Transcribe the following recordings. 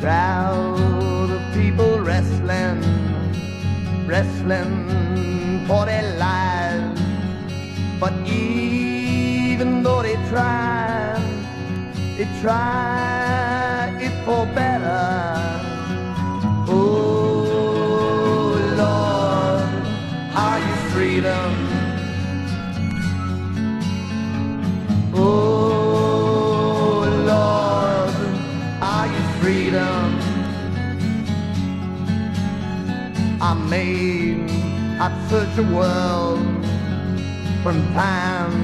crowd of people wrestling, wrestling for their lives. But even though they try, they try it for better. Oh Lord, are you freedom? Freedom? I made, I search the world from time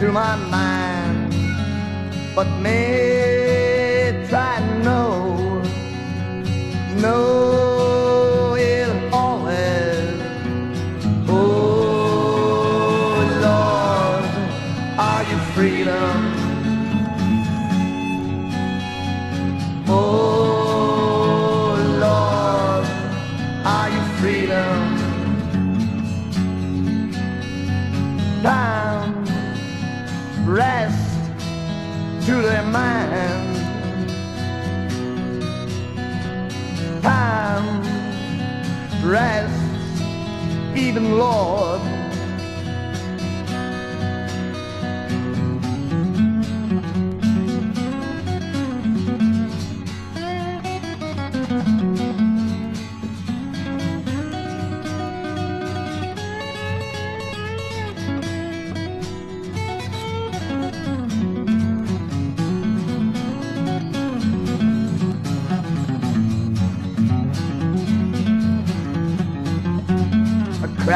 to my mind, but may try to know, Oh Lord, are you freedom? Time, rest to their mind. Time, rest, even Lord.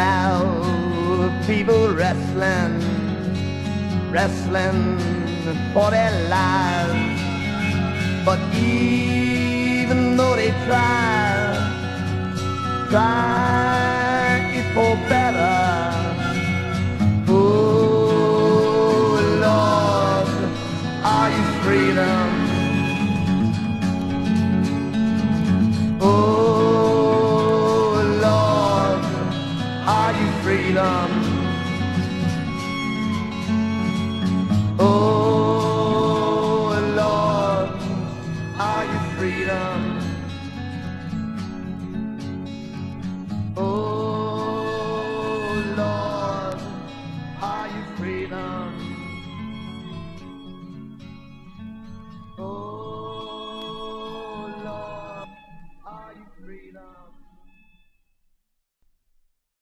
Of people wrestling, wrestling for their lives. But even though they try, try it for better. freedom. Oh.